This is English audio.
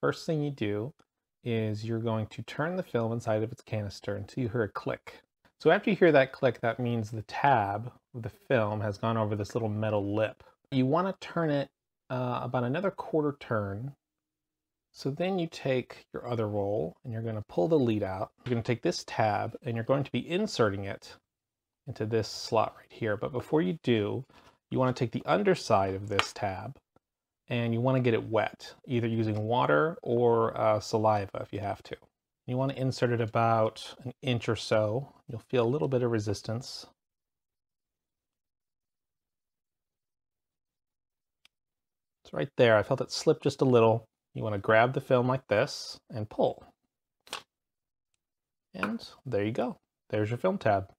first thing you do is you're going to turn the film inside of its canister until you hear a click. So after you hear that click, that means the tab of the film has gone over this little metal lip. You want to turn it uh, about another quarter turn. So then you take your other roll and you're going to pull the lead out. You're going to take this tab and you're going to be inserting it into this slot right here. But before you do, you want to take the underside of this tab and you want to get it wet, either using water or uh, saliva if you have to. You want to insert it about an inch or so. You'll feel a little bit of resistance. It's right there. I felt it slip just a little. You want to grab the film like this and pull. And there you go. There's your film tab.